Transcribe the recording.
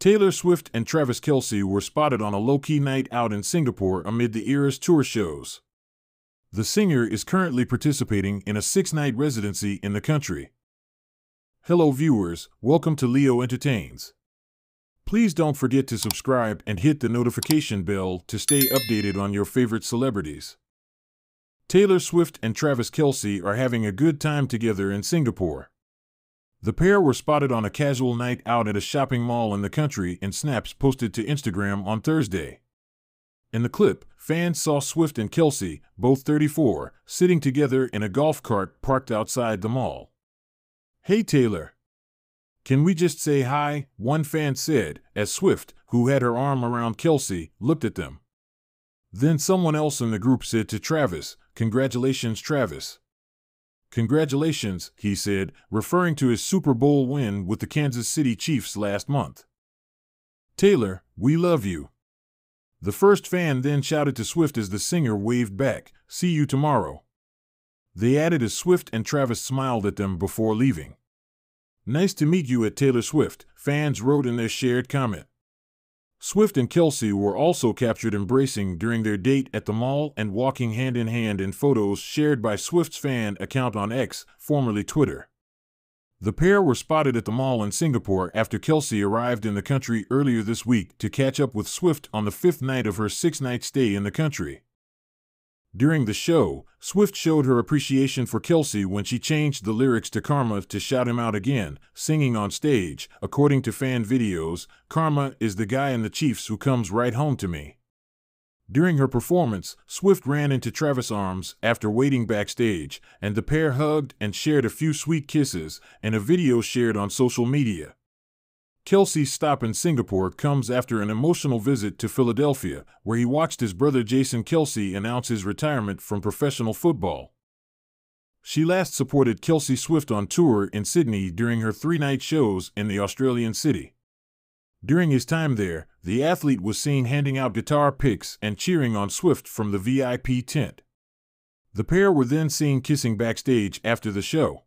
Taylor Swift and Travis Kelce were spotted on a low key night out in Singapore amid the Eras Tour shows. The singer is currently participating in a six night residency in the country. Hello, viewers, welcome to Leo Entertains. Please don't forget to subscribe and hit the notification bell to stay updated on your favorite celebrities. Taylor Swift and Travis Kelce are having a good time together in Singapore. The pair were spotted on a casual night out at a shopping mall in the country in snaps posted to Instagram on Thursday. In the clip, fans saw Swift and Kelce, both 34, sitting together in a golf cart parked outside the mall. Hey Taylor, can we just say hi? One fan said, as Swift, who had her arm around Kelce, looked at them. Then someone else in the group said to Travis, Congratulations, Travis. Congratulations, he said, referring to his Super Bowl win with the Kansas City Chiefs last month. Taylor, we love you. The first fan then shouted to Swift as the singer waved back, See you tomorrow. They added as Swift and Travis smiled at them before leaving. Nice to meet you at Taylor Swift, fans wrote in their shared comment. Swift and Kelce were also captured embracing during their date at the mall and walking hand in hand in photos shared by Swift's fan account on X, formerly Twitter. The pair were spotted at the mall in Singapore after Kelce arrived in the country earlier this week to catch up with Swift on the fifth night of her six night stay in the country. During the show, Swift showed her appreciation for Kelce when she changed the lyrics to Karma to shout him out again, singing on stage. According to fan videos, Karma is the guy in the Chiefs who comes right home to me. During her performance, Swift ran into Travis' arms after waiting backstage, and the pair hugged and shared a few sweet kisses in a video shared on social media. Kelce's stop in Singapore comes after an emotional visit to Philadelphia, where he watched his brother Jason Kelce announce his retirement from professional football. She last supported Kelce Swift on tour in Sydney during her three night shows in the Australian city. During his time there, the athlete was seen handing out guitar picks and cheering on Swift from the VIP tent. The pair were then seen kissing backstage after the show.